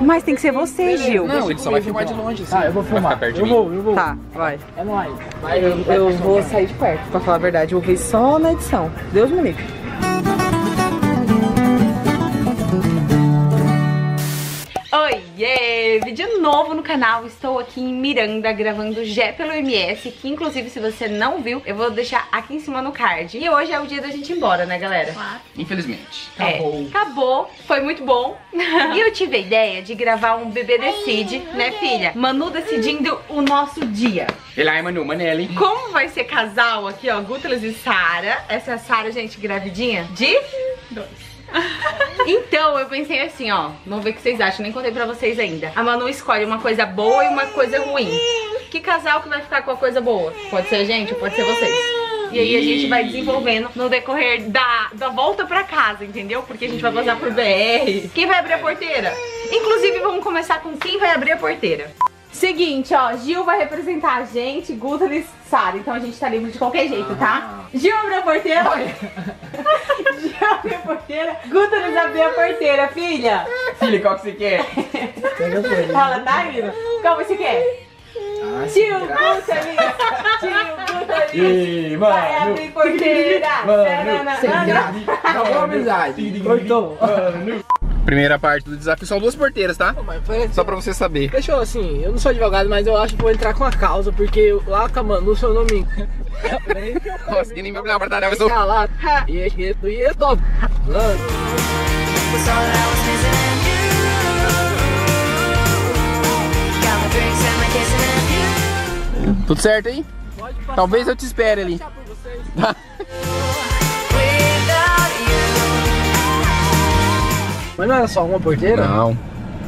Mas tem que ser você, Gil. Não, ele só vai filmar de longe, assim. Ah, eu vou Vai filmar. ficar perto de Eu mim. vou, eu vou. Tá, vai. É nóis. Eu, eu vou sair de perto, pra falar a verdade. Eu vou ver só na edição. Deus me livre. Oiê! Vídeo novo no canal. Estou aqui em Miranda gravando Gé pelo MS, que inclusive se você não viu, eu vou deixar aqui em cima no card. E hoje é o dia da gente ir embora, né, galera? Infelizmente. É, acabou, foi muito bom. e eu tive a ideia de gravar um bebê decide, né, filha? Manu decidindo o nosso dia. Ele é Manu Manelli. Como vai ser casal aqui, ó, Gutelas e Sara. Essa é a Sara, gente, gravidinha de dois. Então eu pensei assim, ó, vamos ver o que vocês acham, nem contei pra vocês ainda. A Manu escolhe uma coisa boa e uma coisa ruim. Que casal que vai ficar com a coisa boa? Pode ser a gente ou pode ser vocês. E aí a gente vai desenvolvendo no decorrer da, da volta pra casa, entendeu? Porque a gente vai passar por BR. Quem vai abrir a porteira? Inclusive, vamos começar com quem vai abrir a porteira. Seguinte, ó, Gil vai representar a gente, Guta e Sara. Então a gente tá livre de qualquer jeito, tá? Gil abre a porteira. Gil abre a porteira. Guta nos abre a porteira, filha. Filho, qual que você quer? Ela tá indo. Qual você quer? Tio Guta Tio Guta Ih, Vai abrir porteira. Tananana. Acabou a amizade. Cortou. Primeira parte do desafio, são duas porteiras, tá? Não, mas, assim. Só pra você saber. Fechou, assim, eu não sou advogado, mas eu acho que vou entrar com a causa, porque lá com a seu nome... Conseguindo me guardar, né? Calar. E é e é top. Tudo certo, hein? Talvez eu te espere ali. Mas não era só uma porteira? Não.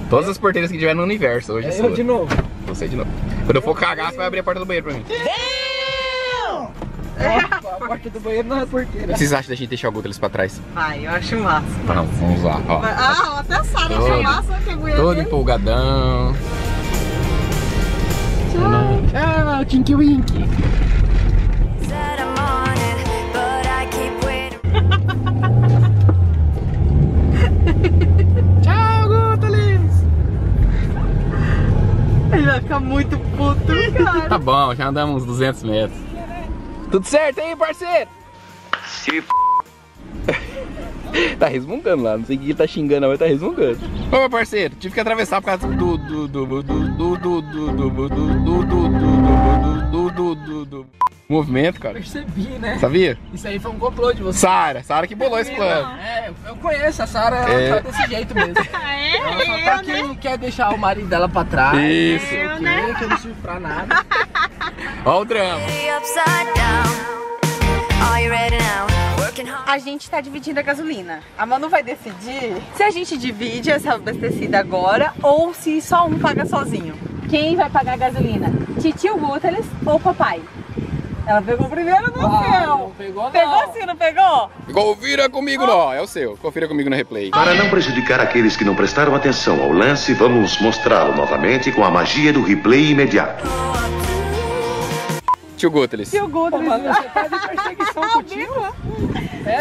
Todas as porteiras que tiver no universo hoje é É sua. eu de novo. Você de novo. Quando eu for cagar, você vai abrir a porta do banheiro pra mim. A porta do banheiro não é porteira. O que vocês acham da gente deixar o Gutelis pra trás? Vai, eu acho massa. Não, vamos lá, ó. Ah, até a Sara Todo- achou massa que a mulher Todo dele. empolgadão. Tchau, Tinky Winky. Tá bom, já andamos uns 200 metros. Tudo certo aí, parceiro? Se Tá resmungando lá, não sei o que ele tá xingando, mas tá resmungando. Ô, meu parceiro, tive que atravessar por causa do. do. do. do. do. do. do. do. do. do. do. do. do. do. do. do. Movimento, cara. Percebi, né? Sabia? Isso aí foi um complô de você. Sara, Sara que bolou esse plano. É, eu conheço a Sara, ela É. tá desse jeito mesmo. É, Ela só tá que quer deixar o marido dela pra trás. Isso. Não o quê, que eu não sirvo pra nada. Ó o drama. A gente tá dividindo a gasolina. A Manu vai decidir se a gente divide essa abastecida agora ou se só um paga sozinho. Quem vai pagar a gasolina? Titio Guteles ou papai? Ela pegou primeiro no Ah, céu. não pegou não. Pegou sim, não pegou? Confira comigo, não. É o seu. Confira comigo no replay. Para não prejudicar aqueles que não prestaram atenção ao lance, vamos mostrá-lo novamente com a magia do replay imediato. Tio Gutelis. Tio Guteles. Mano, você tá de perseguição com o tio?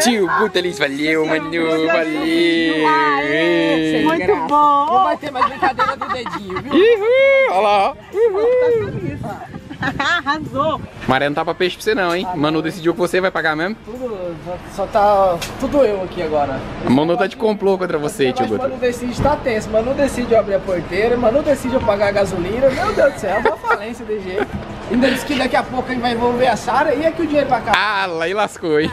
Tio Gutelis, valeu, Manu, valeu. Sem Muito graça. Não bom. vai ter mais brincadeira do dedinho, viu? Uhul, olha lá, ó. Arrasou. Maré não tá pra peixe pra você não, hein? Manu decidiu que você vai pagar mesmo. Tudo, só tá tudo eu aqui agora. A Manu tá de complô contra você, tio Mas Manu decide, tá tenso. Manu decide eu abrir a porteira, Manu decide eu pagar a gasolina. Meu Deus do céu, é uma falência de jeito. Ainda disse que daqui a pouco a gente vai envolver a Sara e aqui o dinheiro pra cá. Ah, lá e lascou, hein?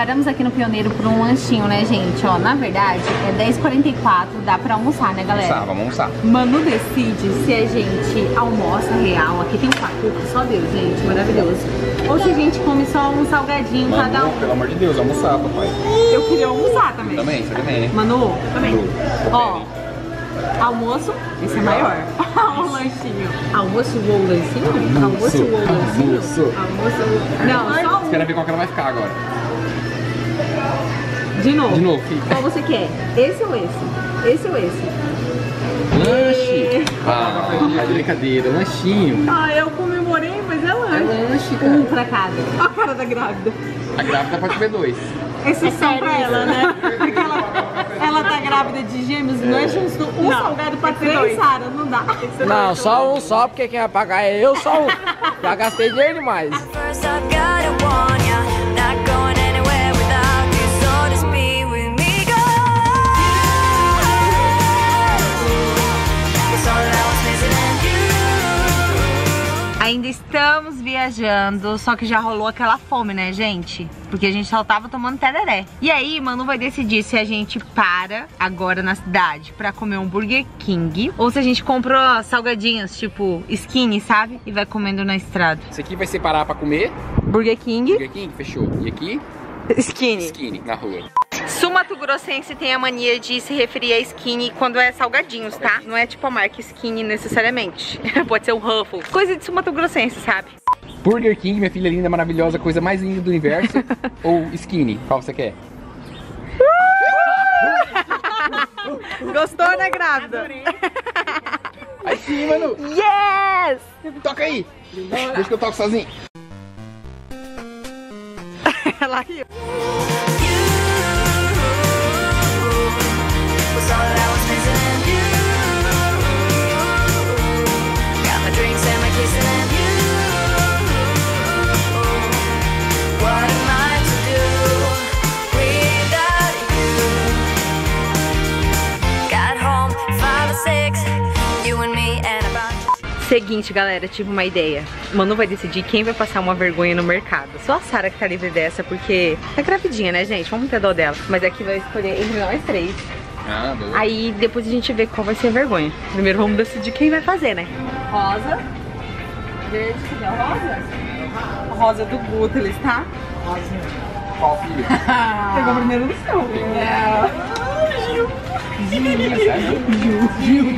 Paramos aqui no Pioneiro por um lanchinho, né, gente? Ó, na verdade, é 10h44, dá pra almoçar, né, galera? Tá, vamos almoçar. Manu decide se a gente almoça real. Aqui tem um pacuca, só Deus, gente, maravilhoso. Ou se a gente come só um salgadinho cada um. pelo amor de Deus, almoçar, papai. Eu queria almoçar também. Também, você também, né? Manu, também. Manu, Ó, almoço, esse é maior. o lanchinho. Almoço ou lanchinho? Almoço ou lanchinho? Almoço. Não, só um. Quero ver qual que ela vai ficar agora. De novo. De novo. Qual você quer? Esse ou esse? Esse ou esse? Lanche. Ah, tá de brincadeira, lanchinho. Ah, eu comemorei, mas é É lanche. lanche, cara. Um pra cada. A cara da grávida. A grávida pode comer dois. exceção pra ela, né? Porque ela, ela tá grávida de gêmeos, não é justo um salgado pra três, Sara, não dá. Não, só um só, porque quem vai pagar é eu, só um. Já gastei dinheiro demais. Estamos viajando, só que já rolou aquela fome, né, gente? Porque a gente só tava tomando tereré. E aí, mano, vai decidir se a gente para agora na cidade pra comer um Burger King ou se a gente compra salgadinhos, tipo skinny, sabe? E vai comendo na estrada. Esse aqui vai separar pra comer. Burger King, Burger King, fechou. E aqui, skinny. skinny, na rua. Sumato Grossense tem a mania de se referir a skinny quando é salgadinhos, tá? Não é tipo a marca skinny necessariamente. Pode ser um Ruffles. Coisa de Sumato Grossense, sabe? Burger King, minha filha linda, maravilhosa, coisa mais linda do universo. ou skinny, qual você quer? Gostou, né, grávida? Aí sim, mano. Yes! Toca aí. Deixa que eu toco sozinho. Ela riu. Seguinte, galera, tive uma ideia. Manu vai decidir quem vai passar uma vergonha no mercado. Só a Sara que tá livre dessa, porque é gravidinha, né, gente? Vamos ter dó dela. Mas aqui vai escolher entre nós três. Ah, boa. Aí depois a gente vê qual vai ser a vergonha. Primeiro vamos decidir quem vai fazer, né? Rosa. Verde, cadê a rosa? Rosa do Guteles, tá? Qual filho? Pegou primeiro no seu.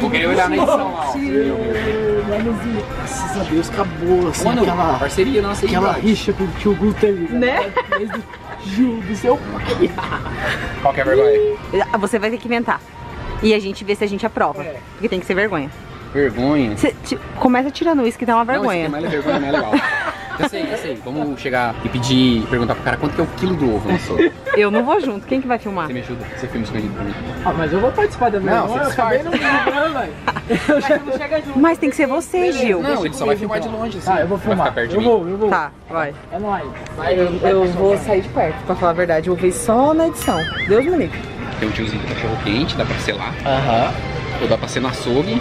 Vou querer olhar na edição lá, ó. Manuzinho, graças a Deus, acabou assim, Mano, aquela, parceria nossa aquela rixa com o tio Guto ali. Né? Desde Gil, do seu pai. Qual que é a vergonha? Você vai ter que inventar. E a gente vê se a gente aprova. É. Porque tem que ser vergonha. Vergonha. Você começa tirando isso que dá uma vergonha. Não, é mais vergonha, mais legal. Sei, já sei. Vamos chegar e pedir, perguntar pro cara quanto que é o quilo do ovo. Eu não vou junto. Quem que vai filmar? Você me ajuda? Você filma escondido pra mim. Ah, mas eu vou participar da minha Não, você eu acabei não livrando, velho. Mas tem que ser você, Gil. Não, ele só vai filmar de longe, assim. Ah, eu vou Vai filmar. ficar perto de eu mim. vou, eu vou. Tá, vai. É nóis. Eu, eu vou sair de perto, pra falar a verdade. Eu vou ver só na edição. Deus me livre. Tem um tiozinho de cachorro quente, dá pra selar. Aham. Ou dá pra ser no açougue.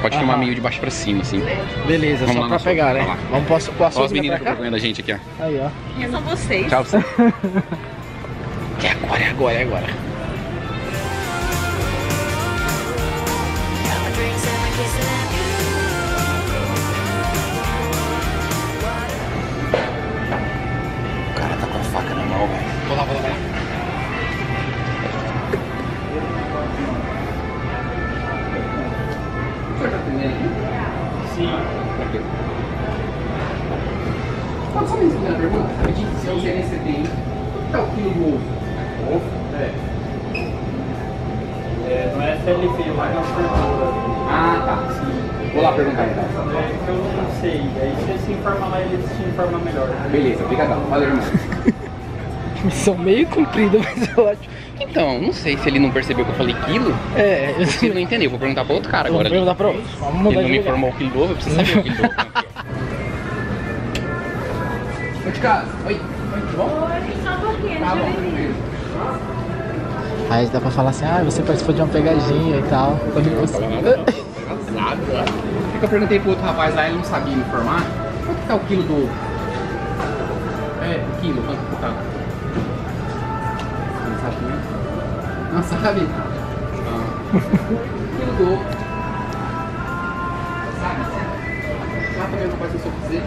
Pode filmar Aham. meio de baixo pra cima, assim. Beleza, Vamos só lá pra pegar, né? Vamos açougue, pro Olha as meninas cá? vergonha da gente aqui, ó. Aí, ó. Quem são vocês? Tchau, você. É agora, é agora, é agora. Quanto tá o quilo do ovo? Ovo? É. É, não é FLP, mas é fortuna. Ah, tá. Sim. Vou lá perguntar então. É que eu não sei. Aí você se informa lá e eles te informam melhor. Beleza, obrigadão. Valeu, irmão. Missão meio cumprida, mas eu acho. Então, não sei se ele não percebeu que eu falei quilo. É, eu Se ele não entendeu, vou perguntar pra outro cara agora. perguntar pra outro. Vamos mudar Ele não de me lugar. informou o quilo do ovo, eu preciso saber o quilo do ovo. Oi, de casa. Oi. Bom? Tá bom. Aí dá pra falar assim, ah, você participou de uma pegadinha e tal. Quando você... Nada. Porque eu perguntei pro outro rapaz lá, ele não sabia me informar. Quanto que tá o quilo do ovo? É, o quilo, quanto que tá? Não sabe também? Não sabe? Ah. quilo do ovo. Sabe? Também não pode ser só dizer.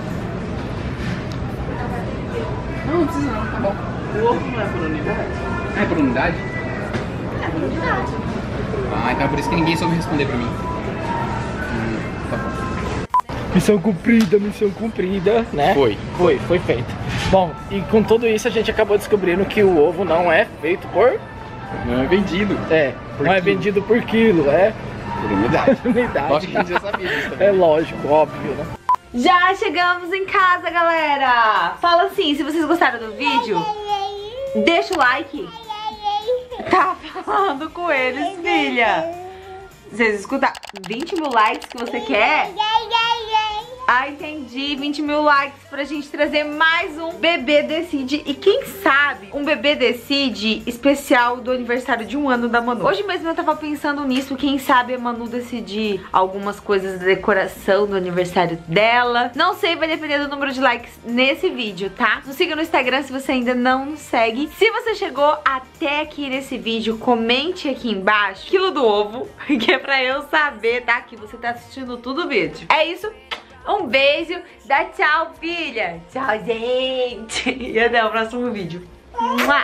Não, não precisa não, tá bom. O ovo não é por unidade? Ah, é por unidade? É por unidade. Ah, então é por isso que ninguém soube responder pra mim. Hum, tá bom. Missão cumprida, missão cumprida, né? Foi. Foi, foi feito. Bom, e com tudo isso a gente acabou descobrindo que o ovo não é feito por. Não é vendido. É, Por não é quilo. vendido por quilo, é Por unidade. unidade. Lógico que a gente já sabia disso também. É lógico, óbvio, né? Já chegamos em casa, galera! Fala assim, se vocês gostaram do vídeo, Deixa o like. Tá falando com eles, filha. Vocês escutam? 20 mil likes que você quer? Ah, entendi. 20 mil likes pra gente trazer mais um Bebê Decide. E quem sabe, um Bebê Decide especial do aniversário de um ano da Manu. Hoje mesmo eu tava pensando nisso. Quem sabe a Manu decidir algumas coisas da decoração do aniversário dela. Não sei, vai depender do número de likes nesse vídeo, tá? Nos siga no Instagram se você ainda não nos segue. Se você chegou até aqui nesse vídeo, comente aqui embaixo quilo do ovo, que é pra eu saber, tá? Que você tá assistindo tudo o vídeo. É isso. Um beijo, dá tchau, filha. Tchau, gente. E até o próximo vídeo. Mua.